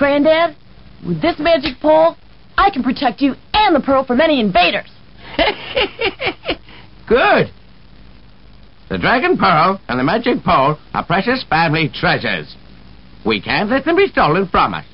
Granddad, with this magic pole, I can protect you and the pearl from any invaders. Good. The Dragon Pearl and the Magic Pole are precious family treasures. We can't let them be stolen from us.